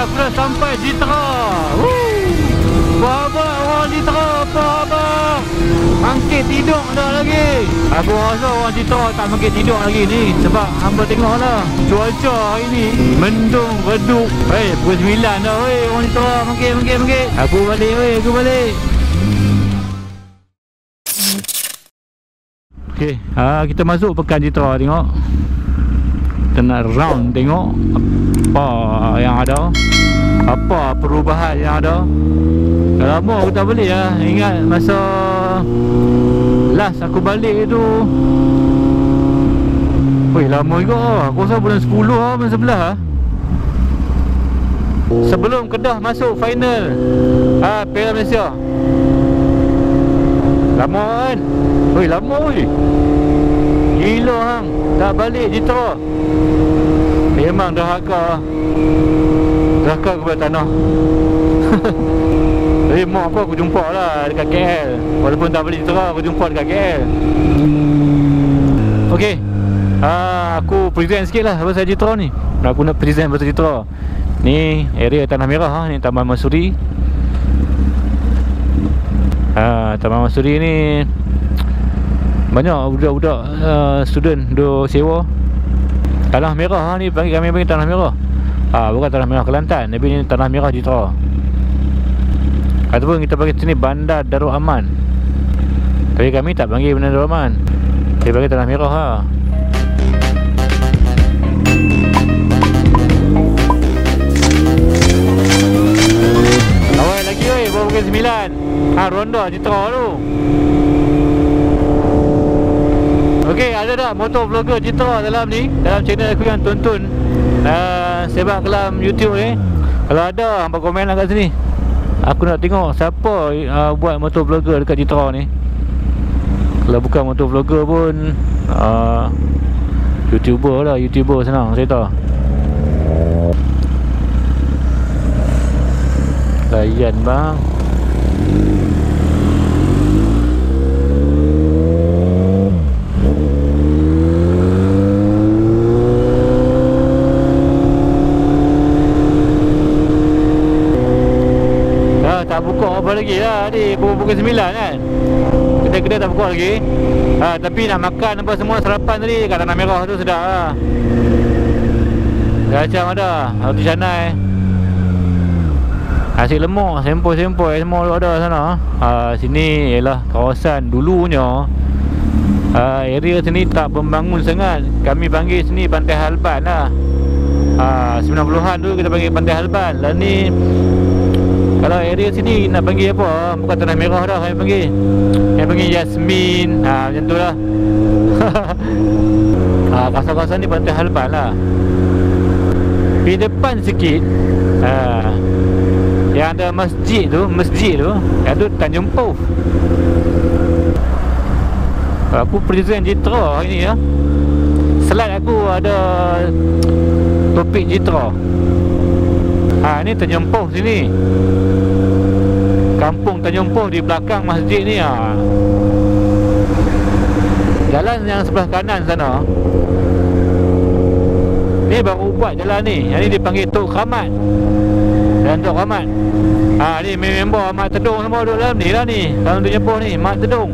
aku dah sampai Jitra. Woo! Apa orang Jitra? Apa abang? Mangkit tidur dah lagi. Aku rasa orang Jitra tak mangkit tidur lagi ni sebab hamba tengoklah cuaca hari ni mendung redup. Hei, pukul 9 dah weh orang Jitra mangkit mangkit mangkit. Aku balik weh, aku balik. Okey, ha, kita masuk pekan Jitra tengok. Nak round tengok apa yang ada. Apa perubahan yang ada. Dah lama aku tak balik lah. Ingat masa last aku balik tu. Weh, lama juga. Aku rasa bulan 10 lah, bulan 11 lah. Sebelum Kedah masuk final ah Piala Malaysia. Lama kan? Weh, lama weh. Gila hang. Tak balik Jitra. Memang dah hakka. Dah hakka kepada tanah. Tapi mak aku aku jumpa lah dekat KL. Walaupun tak balik Jitra, aku jumpa dekat KL. Okey. Ah, aku present sikit lah pasal Jitra ni. Aku nak present pasal Jitra. Ni area Tanah Merah ha. ni Taman Masuri. Ah, Taman Masuri ni banyak budak-budak uh, student duk sewa. Tanah Merah ha, ni panggil kami panggil Tanah Merah. Ah, Bukan Tanah Merah Kelantan Tapi ni Tanah Merah Jitra. Ataupun kita panggil sini Bandar Darul Aman. Tapi kami tak panggil Bandar Darul Aman. Kita panggil Tanah Merah ha. Awal lagi weh, baru pukul 9 Ha, ronda Jitra tu Okey, ada tak motor vlogger Citra dalam ni? Dalam channel aku yang tonton uh, Sebab kelam YouTube ni. Kalau ada, hampa komen lah kat sini. Aku nak tengok siapa uh, buat motor vlogger dekat Citra ni. Kalau bukan motor vlogger pun uh, YouTuber lah, YouTuber senang cerita Layan bang Dah tak buka apa lagi lah. Ni pukul, pukul 9 kan? Kedai-kedai tak buka lagi. Ha, Tapi nak makan apa semua sarapan tadi Kat Tanah Merah tu sedap lah. Dah macam ada Roti canai Nasi lemak, sempoi-sempoi semua tu ada sana. Ha, Sini ialah kawasan dulunya. Ha, Area sini tak pembangun sangat. Kami panggil sini Pantai Halban lah. Ha, 90-an tu kita panggil Pantai Halban. Dan ni kalau area sini nak panggil apa? Bukan Tanah Merah dah kami panggil. Kami panggil Yasmin. Ha, Macam tu lah. Ha, Kawasan-kawasan ni Pantai Halban lah. Di depan sikit ha, Yang ada masjid tu Masjid tu Yang tu Tanjung Pau Aku present Jitra hari ni ya. Slide aku ada Topik Jitra Ha ni Tanjung Poh sini. Kampung Tanjung Poh di belakang masjid ni ha. Jalan yang sebelah kanan sana. Ni baru buat jalan ni. Yang ni dipanggil Tok Khamat. Dan Tok Khamat. Ha ni member Mak Tedung semua duduk dalam ni lah ni. Dalam Tanjung Poh ni, Mak Tedung.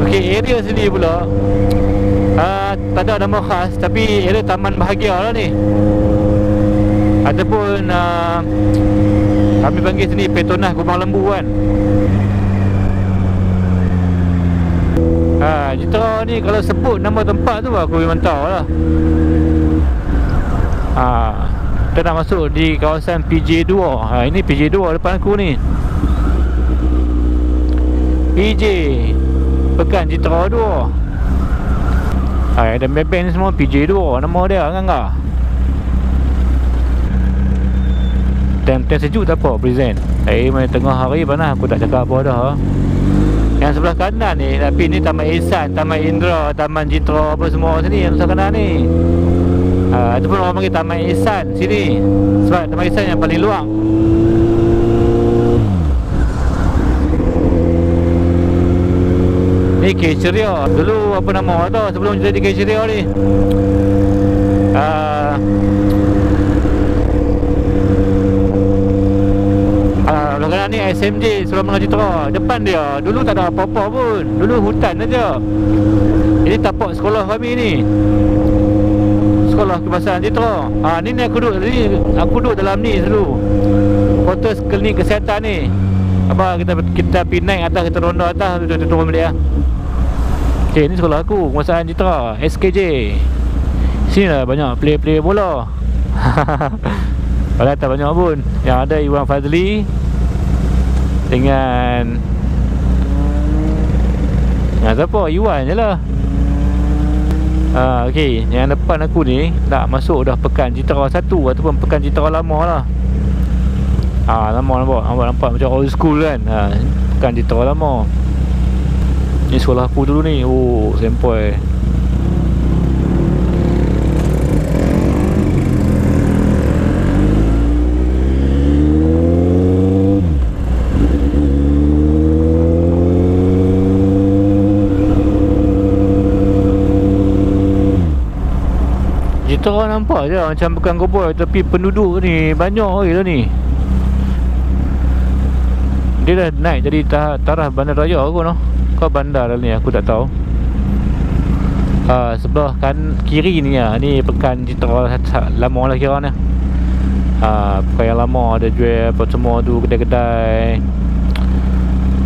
Okey, area sini pula uh, tak ada nama khas tapi area taman bahagia lah ni ataupun uh, kami panggil sini Petronas Kubang Lembu kan? Ha, Jitra ni kalau sebut nama tempat tu aku memang tahu lah. Ha, kita nak masuk di kawasan PJ2 ha, ini PJ2 depan aku ni. PJ Pekan Jitra 2 Hai, ada band-band ni semua PJ2 Nama dia kan tak Time-time sejuk tak apa present. Eh, main tengah hari panas. Aku tak cakap apa dah Yang sebelah kanan ni Tapi ni Taman Ihsan Taman Indra Taman Jitra Apa semua sini Yang sebelah kanan ni. Ha, Itu pun orang panggil Taman Ihsan Sini. Sebab Taman Ihsan yang paling luang Ni K Ceria Dulu apa nama tu sebelum jadi K Ceria ni? Uh, Belakang ni SMJ Seluruh Mengaji Tera Depan dia. Dulu tak ada apa-apa pun. Dulu hutan aja. Ini tapak sekolah kami ni. Sekolah kebasan Citra ha, Ni ni aku duduk ni, Aku duduk dalam ni dulu. Quarters klinik kesihatan ni. Apa kita kita pergi naik atas kita ronda atas tu turun balik ah. Okey ni sekolah aku Penguasaan Citra SKJ Sini lah banyak player-player bola. Padahal tak banyak pun. Yang ada Iwan Fazli Dengan Dengan siapa? Iwan je lah. Ah, okay. Yang depan aku ni Nak masuk dah Pekan Citra 1 Ataupun Pekan Citra lama lah. Ah, lama nampak. Nampak nampak macam old school kan? Ah, Pekan Citra lama. Ni sekolah aku dulu ni. Oh sempoi Orang nampak je. Macam bukan koboi Tapi penduduk ni banyak lah ni. Dia dah naik jadi taraf bandar raya aku no Kau bandar lah ni aku tak tahu. Uh, Sebelah kan kiri ni lah Ni pekan Citra lama lah kira ni. Uh, Pekan yang lama ada jual apa semua tu Kedai-kedai.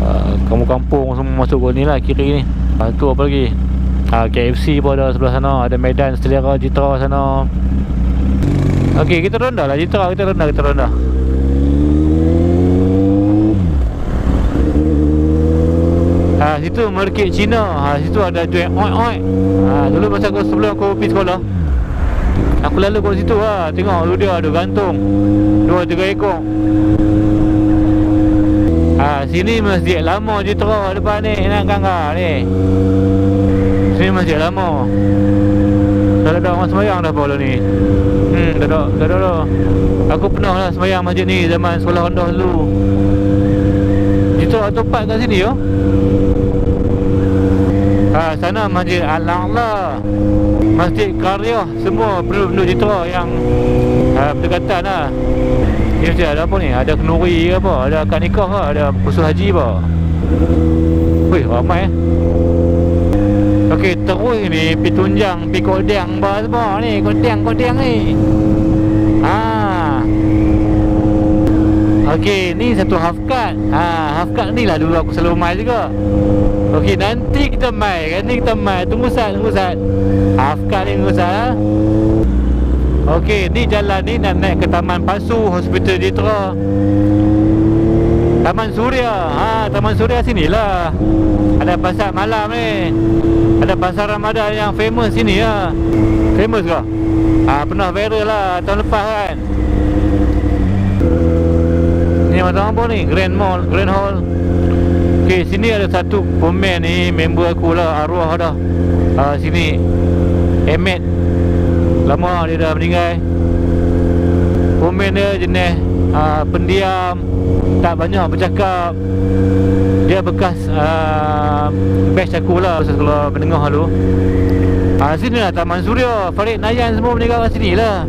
Uh, Kampung-kampung semua masuk ke ni lah kiri ni. Uh, Tu apa lagi ha, ah, KFC pun ada sebelah sana. Ada medan selera Jitra sana. Okey kita ronda lah. Jitra Kita ronda kita ronda Ha, situ market Cina. Ha, Situ ada jual oi oi. Ha, Dulu masa aku sebelum aku pergi sekolah. Aku lalu kat situ ha. Tengok dulu dia ada gantung. Dua tiga ekor. Ha, Sini masjid lama Jitra depan ni. Nak gangga ni Sini masjid lama. Tak ada orang semayang dah bola ni. Hmm, tak ada, tak ada dah. Aku pernah lah semayang masjid ni zaman sekolah rendah dulu. Itu tempat kat sini yo. Ha, sana masjid Al-A'la Masjid Karya Semua penduduk Citra yang ha, Berdekatan lah. Ni mesti ada apa ni? Ada kenuri ke apa? Ada akad nikah ke? Ada kursus haji apa? Wih ramai eh Okey, terus ni pi tunjang, pi kodang bah semua ni, kodang kodang ni. Ha. Okey, ni satu half cut. Ha, half cut ni lah dulu aku selalu mai juga. Okey, nanti kita mai kan ni kita mai. Tunggu sat, tunggu sat. Half cut ni tunggu sat ha. Okey, ni jalan ni nak naik ke Taman Pasu Hospital Jitra. Taman Suria. Ha, Taman Suria sinilah. Ada pasar malam ni. Ada pasar Ramadan yang famous sini ya. Famous ke? Ah pernah viral lah tahun lepas kan. Ni macam apa ni? Grand Mall, Grand Hall. Okey, sini ada satu pemain ni, member aku lah, arwah dah. Ah sini. Emet. Lama dia dah meninggal. Pemain dia jenis ah, pendiam, tak banyak bercakap. Dia bekas uh, Batch aku lah Masa sekolah menengah dulu uh, Sini lah Taman Surya Farid Nayan semua meninggal kat sini lah.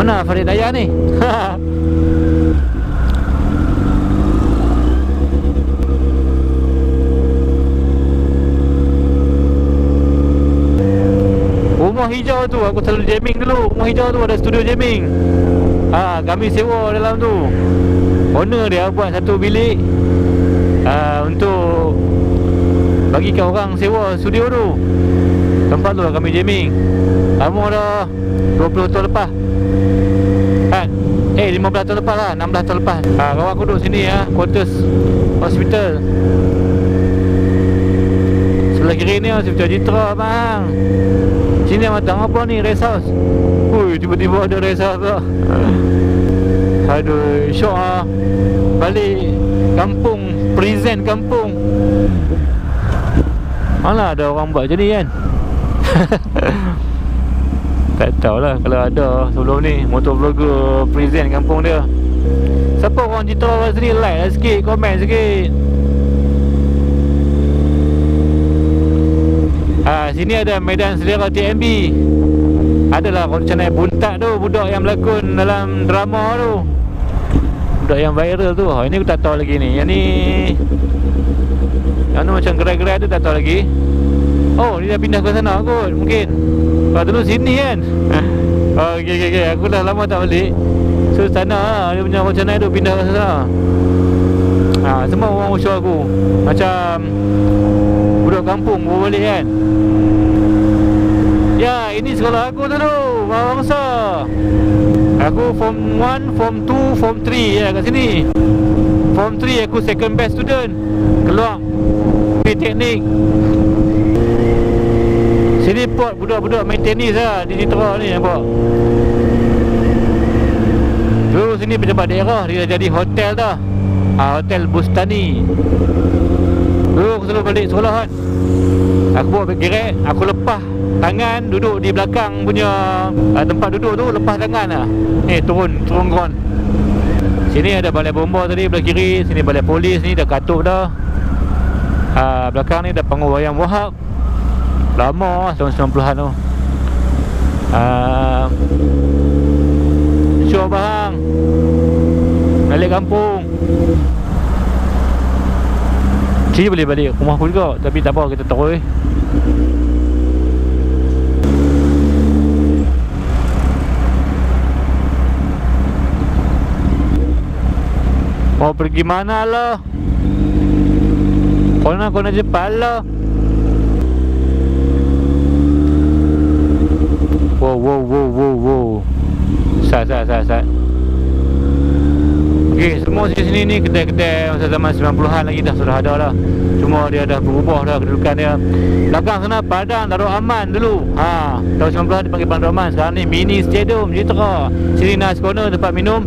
Mana Farid Nayan ni? Rumah hijau tu Aku selalu jamming dulu. Rumah hijau tu ada studio jamming Ah, Kami sewa dalam tu. Owner dia buat satu bilik uh, Untuk Bagikan orang sewa studio tu. Tempat tu lah kami jamming. Lama dah 20 tahun lepas. Kan? Eh 15 tahun lepas lah 16 tahun lepas. Ha, Kawan aku duduk sini ya Quarters Hospital Kiri ni Hospital Jitra bang. Sini matang apa ni Rest house Ui tiba-tiba ada rest house tu Aduh Syok lah Balik Kampung present kampung. Malah ada orang buat macam ni kan? Tak tahulah kalau ada sebelum ni Motor vlogger present kampung dia. Siapa orang kat sini like lah sikit Komen sikit Ah, Sini ada medan selera TMB Adalah kalau macam naik buntak tu Budak yang berlakon dalam drama tu. Budak yang viral tu. Ha, Ini aku tak tahu lagi ni. Yang ni Yang tu macam gerai-gerai tu tak tahu lagi. Oh dia dah pindah ke sana kot Mungkin. Lepas dulu sini kan. Oh ok ok ok Aku dah lama tak balik. So sana lah Dia punya macam naik tu pindah ke sana. Ha, Semua orang usul aku. Macam Budak kampung bawa balik kan Ya, ini sekolah aku dulu, Bangsa. Aku form 1, form 2, form 3 ya kat sini. Form 3 aku second best student. Keluar pergi teknik. Sini pot budak-budak main tenis lah di Citra ni nampak. Dulu sini pejabat daerah dia jadi hotel dah. Ah, hotel Bustani. Dulu aku selalu balik sekolah kan. Aku bawa beg aku lepas tangan duduk di belakang punya uh, tempat duduk tu lepas tangan lah. Eh turun turun ground sini ada balai bomba tadi belah kiri sini balai polis ni dah katup dah. Uh, belakang ni dah panggung wayang wahab. Lama tahun 90-an tu. Uh, show bang balik kampung Cik boleh balik rumah pun juga Tapi tak apa kita terus Mau pergi mana lo? Kona kona cepat lo. Wow wow wow wow wow. Sat sat sat sat. Okey, semua di sini ni kedai-kedai masa zaman 90-an lagi dah sudah ada lah. Cuma dia dah berubah dah kedudukan dia. Belakang sana Padang Darul Aman dulu. Ha, tahun 90-an dipanggil Padang Darul Aman. Sekarang ni mini stadium Jitra. Sini nice corner tempat minum.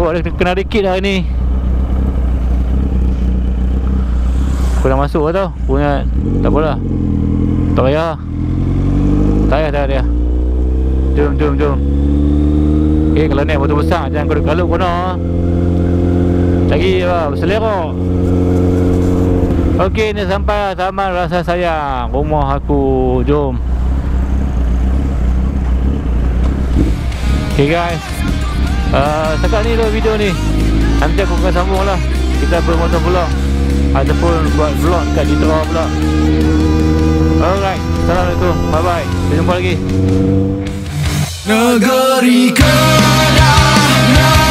Oh ada kena dikit dah ni Aku dah masuk tau Punya Tak apalah Tak payah Tak payah tak payah Jom jom jom Okay kalau naik motor besar Jangan kau kalut kau nak Lagi Berselera Okay ni sampai Taman Rasa Sayang. Rumah aku Jom. Okay guys. Uh, Setakat ni lah video ni. Nanti aku akan sambung lah. Kita bermotor pula. Ataupun buat vlog kat Jitra pula. Alright Assalamualaikum. Bye bye Kita jumpa lagi Negeri Kedah